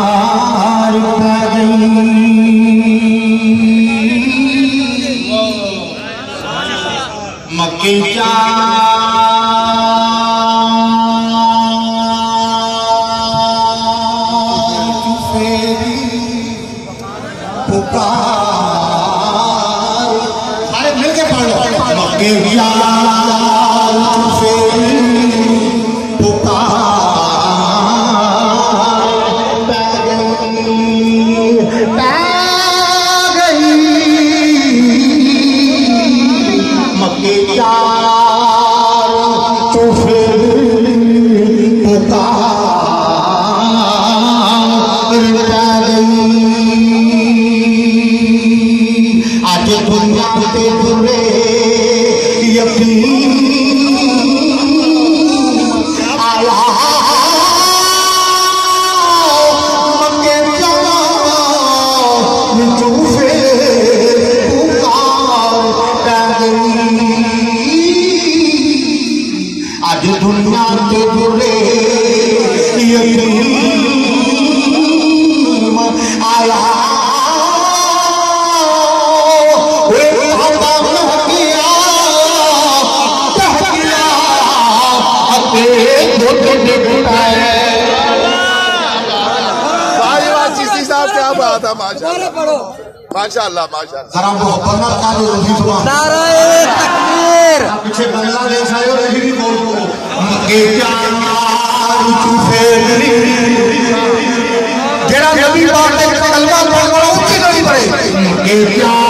पुकार मक्के पुकार अरे मिलके पढ़ मक्के दुनिया ते बुरे यकीन आया मक्के चला तू फिर पुकार पै गई आज दुनिया ते अते दुख दिखता वाह वाह चिश्ती साहब क्या बात है माशाल्लाह। माशाल्लाह माशाल्लाह। जरा मोहब्बत ना कर रही सुबह नाराए तकबीर। पीछे बांग्लादेश आयो रही भी बोल को मके प्यार चूफे जेड़ा नबी पाक ने कलमा पढ़ बड़ा ऊँची नहीं पड़े मके प्यार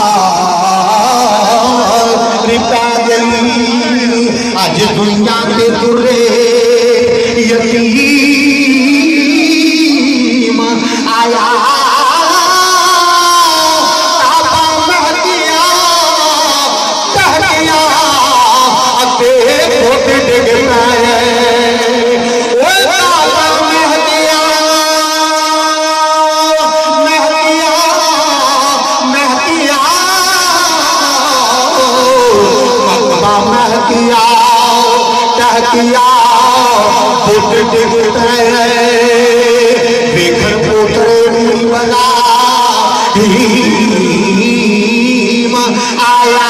ख पुछो बजा आया।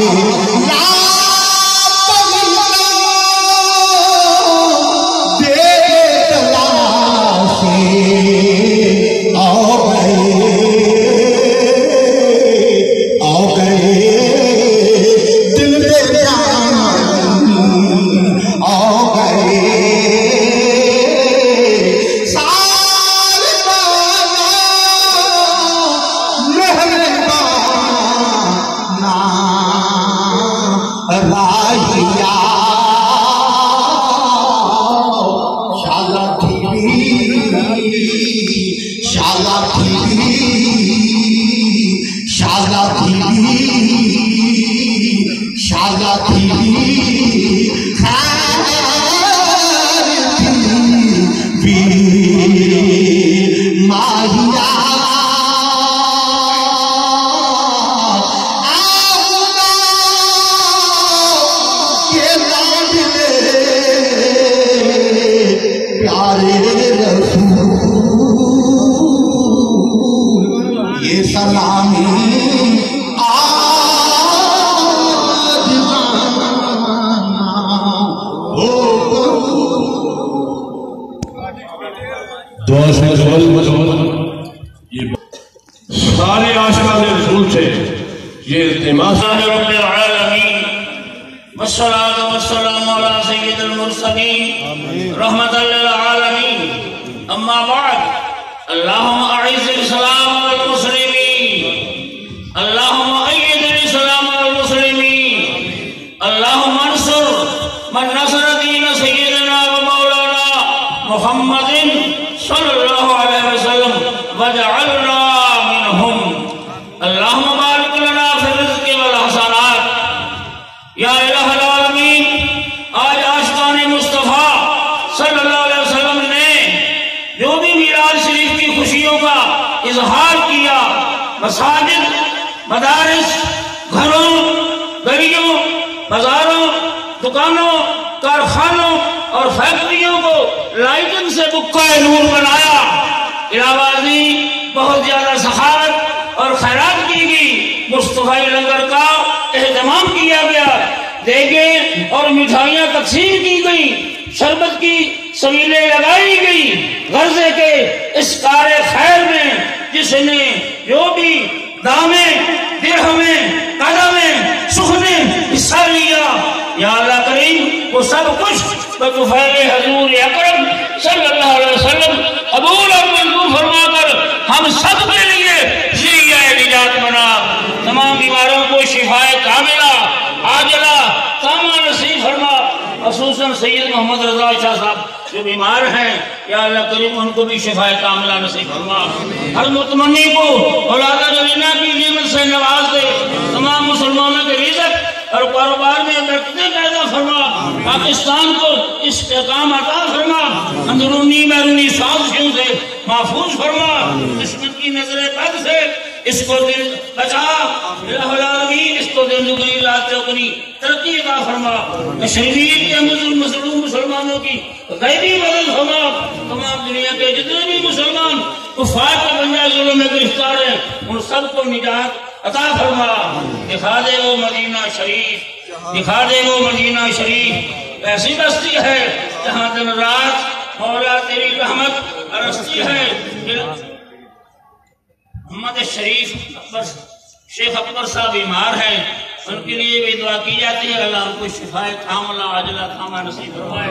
वाले शाला थी शाला थी शाला थी माहिया सारे आशका रसूल से ये इल्तिमास अम्मा मन नसर दीन सय्यिदना व मौलाना मुहम्मदिन सल्लल्लाहु अलैहि वसल्लम वजअलना मिनहुम अल्लाहुम्मा बारिक लना फ़ी रिज़्क़ि वल हसनात। या इलाहल आलमीन आज आशिकान मुस्तफ़ा सल्लल्लाहु अलैहि वसल्लम ने जो भी मीराज शरीफ की खुशियों का इजहार किया, मसाजिद, मदारिस, घरों, गलियों, बाजारों दुकानों, कारखानों और फैक्ट्रियों को लाइटिंग से बुक्का नूर बनाया। इलाहाबादी बहुत ज़्यादा सखावत और खैरात की गई। मुस्तफ़ाई लंगर का एहतमाम किया गया। देगे और मिठाइयाँ तकसीम की गई। शरबत की सबीलें लगाई गई। गर्जे के इस कार्य खैर में जिसने जो भी दामे दिरहमे कदमे सुखने हिस्सा लिया या अल्लाह करीम वो सब बतुफैल हजूर अकरम सल्लल्लाहु अलैहि वसल्लम कबूल और मंजूर फरमाकर, हम सब के लिए निजात बना तमाम बीमारों को शिफाए कामिला, आजला, तामा नसीब फरमा। खसूसन सैयद मोहम्मद रजा शाह साहब, जो बीमार हैं, या अल्लाह करीम उनको भी शिफाए कामिला नसीब फरमा। हर मुतमनी को औलादा की नियमत से नवाज़ दे। तमाम मुसलमानों के रिजक और कारोबार में बरकतें पैदा फरमा। पाकिस्तान को इस्तेकाम अता फरमा। अंदरूनी बैरूनी साजिशों से महफूज फरमा। दुश्मन की नज़र बद से इसको दिल बचा। इसको दिल दुगनी, रात चौकनी तरक्की अता फरमा। शरीर के मुसलमान मुसलमानों की गैबी मदद फरमा। तमाम दुनिया के जितने भी मुसलमान कुफार के बंजा जिलों में गिरफ़्तार हैं, उन सबको निजात अता फरमा दिखा दे वो मदीना शरीफ दिखा दे वो मदीना शरीफ। ऐसी बस्ती है जहाँ दिन रात मौला तेरी रहमत अरस्ती है। मोहम्मद शरीफ अकबर शेख अकबर साहब बीमार हैं। उनके लिए भी दुआ की जाती है अल्लाह उनको शिफाए कामला आजला कामा नसीब फरमाए।